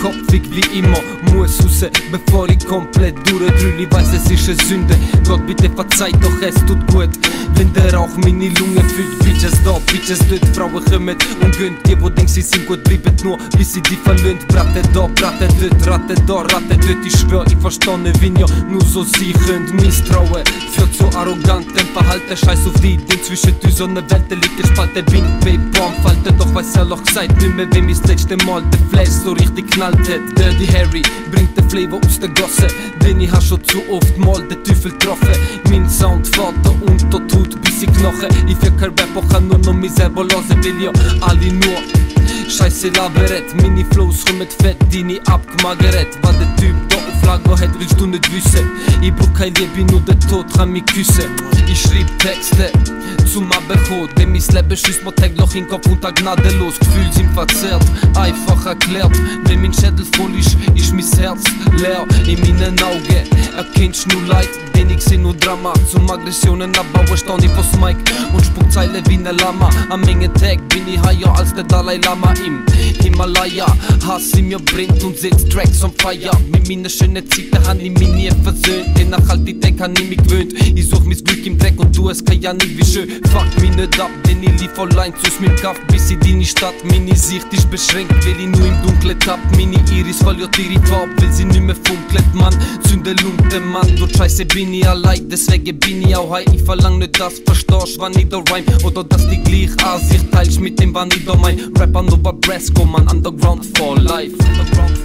kopfig wie immer Muss raus, bevor ich komplett durchdrülle Ich weiß es ist eine Sünde, Gott bitte verzeiht doch es tut gut. Wenn der Rauch meine Lunge füllt Bitches da, Bitches dort, Frauen kommen und gehen. Die wo denken sie sind gut, bleiben nur bis sie die verlöhnt. Bratte da, Bratte dort, Ratte da, Ratte dort. Ich schwör, ich verstehe wenn ja nur so sie könnt misstrauen. Für zu arrogantem Verhalten, scheiß auf die Den zwischen uns und der Welt liegt Bin Paper am Falte, doch weiß er noch gesagt Nicht mehr, wem ich das letzte Mal. Der Flash so richtig knallt hat Dirty Harry bringt den Flavor aus der Gosse. Den ich hab schon zu oft mal den Teufel getroffen. Mein Sound Vater unter Tut bis ich Knochen Ich für kein Rapper kann nur noch mich selber hören Will ja alle nur Scheiße Laberet, meine Flows kommen fett, deine abgemagert War der Typ da auf Lager hat, willst du nicht wissen. Ich brauch kein Liebe, nur der Tod kann mich küssen Ich schreib Texte zum Abbecho Denn mein Leben schießt mir täglich in Kopf und gnadenlos Gefühle sind verzerrt, einfach erklärt Wenn mein Schädel voll ist, ist mein Herz leer In meinen Augen erkennst nur Leid Denn ich seh nur Drama Zum Aggressionen abbauen stand ich vors Mike Und spuck Zeile wie ne Lama Am Menge Tag bin ich higher als der Dalai Lama. Im Himalaya Hass in mir brennt und setzt Tracks on fire Mit meinen schönen Zeiten han ich mich nie versöhnt Denn Nachhaltigkeit han ich mich gewöhnt Ich such mis Glück im Dreck und du es kann ja nicht wie schön. Fuck mich nicht ab, denn ich lief allein zu mit Kaff Bis in deine Stadt, meine Sicht ist beschränkt Weil ich nur im Dunkeln tapp. Meine Iris verliert ihre Farbe, weil sie nicht mehr funkelt Mann, zünde Lunte Mann Dort scheiße bin ich allein, deswegen bin ich auch high Ich verlang nicht das, verstehst, wann ich da rhyme. Oder dass die gleich Ansicht teilst mit dem, wann ich da mein Rapper nur bei Bresco, man Underground for life. Underground